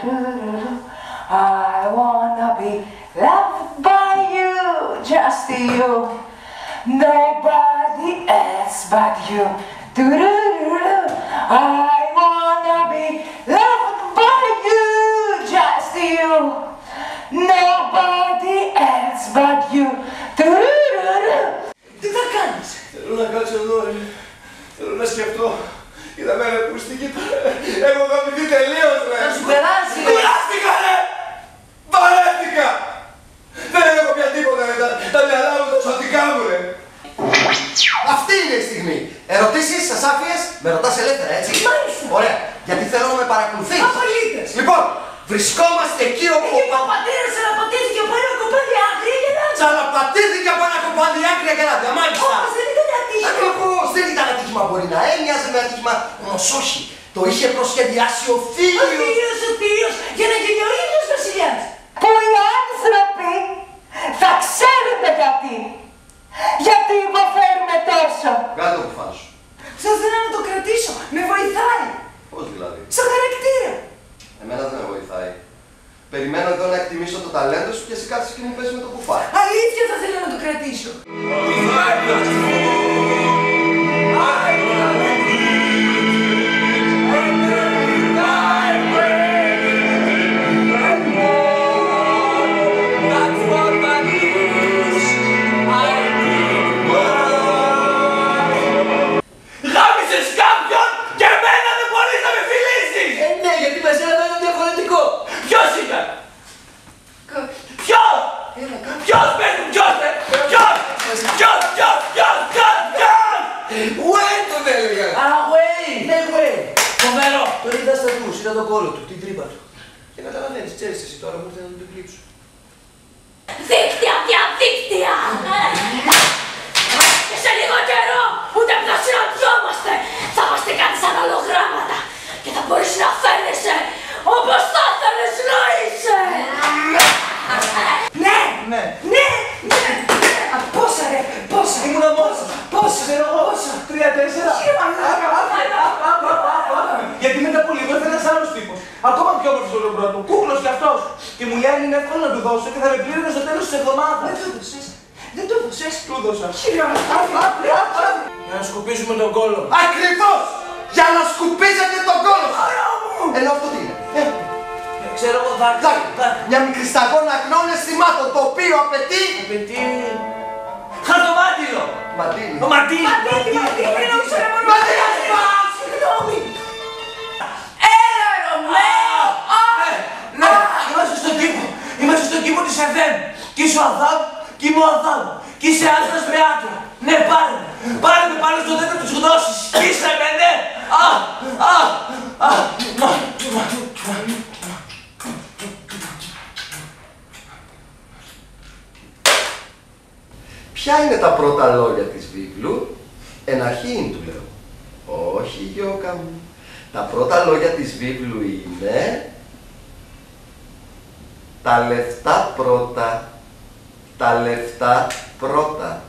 I wanna be loved by you, just you. Nobody else but you. Είδα μέρα που στην κοίτα. Έχω γαμηθεί τελείως, ρε. Να σου περάσει. Κουράστηκα, ρε. Βαρέθηκα. Δεν έχω πια τίποτα, ρε. Τα- Τα μυαλά μου, τα σωτικά μου, ρε. Αυτή είναι η στιγμή. Ερωτήσεις, ασάφειες, με ρωτάς ελεύθερα, έτσι; Μάλιστα. Ωραία. Γιατί θέλω να με παρακολουθείς. Απολύτως. Λοιπόν, βρισκόμαστε εκεί όπου... Εκεί που ο πατέρας αναπατήθηκε από ένα κοπάδι άκρη για να... Ξαναπατήθηκε από ένα κοπάδι άκρια και άδεια, μάλιστα. Έμοιαζε με ατύχημα, όμως όχι. Το είχε προσχεδιάσει ο Ο Θήλιος. θείος, ο θείος, για να γίνει ο ίδιος βασιλιάς. Που οι άνθρωποι θα ξέρετε γιατί. Γιατί υποφέρουμε τόσο. Κάτω το κουφά σου. Θα ήθελα να το κρατήσω. Με βοηθάει. Πώς δηλαδή; Σαν χαρακτήρα. Εμένα δεν με βοηθάει. Περιμένω εδώ να εκτιμήσω το ταλέντο σου και εσύ κάτσε και μου πες με το κουφάρι. Αλήθεια θα ήθελα να το κρατήσω. Ποιος πες μου, ποιος ρε. Ποιος. Ποιος, ποιος, ποιος, ποιος, ποιος. Ουέ τον έλεγα. Away. Ναι, way. Φοβερό. Τον είδα στα τους, είδα τον κόλλο του, την τρύπα του. Και καταλαβαίνεις, ξέρεις εσύ τώρα μου ήρθε να τον κλείψω. Δίκτυα, διαδίκτυα! Και σε λίγο καιρό ούτε που θα συναντιόμαστε θα είμαστε κάτι σαν ολογράμματα και θα μπορείς να φαίνεσαι όπως θα ήθελες να είσαι! Ναι, Ναι. ναι, ναι. Α, Πόσα ρε, πόσα. Ήμουνα μόνος. Πόσα. Ξέρω εγώ. Πόσα. Τρία, τέσσερα. Κύριε Μαλάκα, Γιατί μετά από λίγο ήρθε ένας άλλος τύπος. Ακόμα πιο όμορφος από τον πρώτο. Κούκλος κι αυτός. Και μου λέει αν είναι εύκολο να του δώσω και θα με πλήρωνε στο τέλος της εβδομάδας. Δεν το έδωσες. Δεν το έδωσες. Του δώσα. Κύριε Μαλάκα, Για να σκουπίσουμε τον κόλλο. Ακριβώς! Για να σκουπίζετε τον κόλο σας. Ενώ αυτό τι είναι. Ε, Ε, Ξέρω εγώ δάκρυ. δάκρυ. Μια μικρή σταγόνα γνών αισθημάτων το οποίο απαιτεί... Απαιτεί... Χαρτομάτιλο. Μαντίνι. Ο Μαρτίνι. Μαντίνι, Μαντίνι, νόμιζα να μπορώ να Μαντίνι, Α, Συγγνώμη. Έλα Ρωμαίο. Ναι, ναι, είμαστε στον κήπο. Είμαστε στον κήπο της ΕΔΕΜ. Κι είσαι ο Αδάμ, κι είμαι ο Αδάμ. Κι είσαι άντρας με άντρα. Ναι, πάρε με. Πάρε με πάνω στο δέντρο της γνώσης. Είσαι με, Ποια είναι τα πρώτα λόγια της βίβλου; Εν αρχήν του λέω. Όχι γιώκα μου. Τα πρώτα λόγια της βίβλου είναι... Τα λεφτά πρώτα. Τα λεφτά πρώτα.